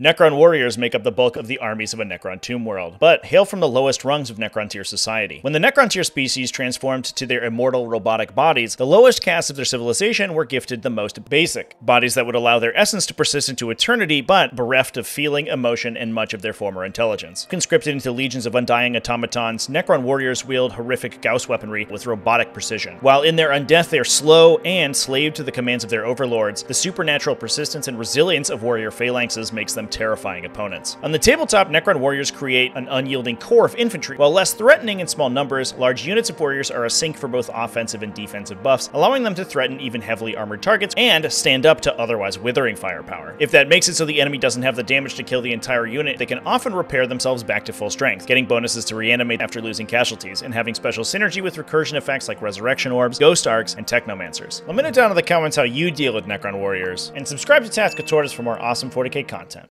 Necron warriors make up the bulk of the armies of a Necron tomb world, but hail from the lowest rungs of Necrontyr society. When the Necrontyr species transformed to their immortal robotic bodies, the lowest castes of their civilization were gifted the most basic bodies that would allow their essence to persist into eternity, but bereft of feeling, emotion, and much of their former intelligence. Conscripted into legions of undying automatons, Necron warriors wield horrific Gauss weaponry with robotic precision. While in their undeath they are slow and slave to the commands of their overlords, the supernatural persistence and resilience of warrior phalanxes makes them terrifying opponents. On the tabletop, Necron warriors create an unyielding core of infantry. While less threatening in small numbers, large units of warriors are a sink for both offensive and defensive buffs, allowing them to threaten even heavily armored targets and stand up to otherwise withering firepower. If that makes it so the enemy doesn't have the damage to kill the entire unit, they can often repair themselves back to full strength, getting bonuses to reanimate after losing casualties, and having special synergy with recursion effects like Resurrection Orbs, Ghost Arks, and Technomancers. Let me know down in the comments how you deal with Necron warriors, and subscribe to Tortoise for more awesome 40k content.